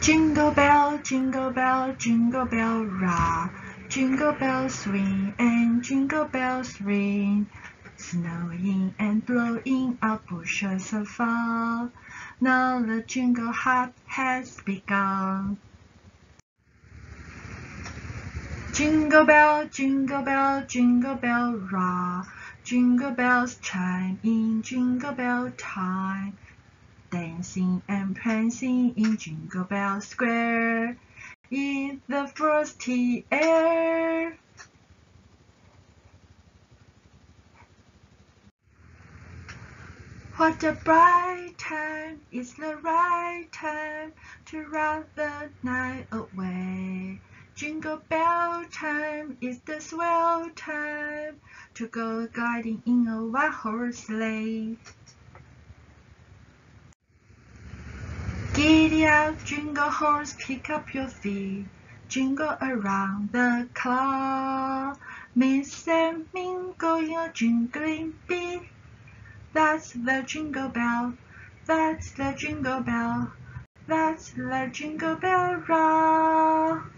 Jingle bell, jingle bell, jingle bell rock. Jingle bells ring and jingle bells ring. Snowing and blowing up bushes of fun. Now the jingle hop has begun. Jingle bell, jingle bell, jingle bell rock. Jingle bells chime in jingle bell time dancing and prancing in Jingle Bell Square in the frosty air. What a bright time, it's the right time to run the night away. Jingle bell time is the swell time to go gliding in a one horse sleigh. Giddy up, jingle horse, pick up your feet. Jingle around the clock. Miss and mingle in a jingling beat. That's the jingle bell. That's the jingle bell. That's the jingle bell rock.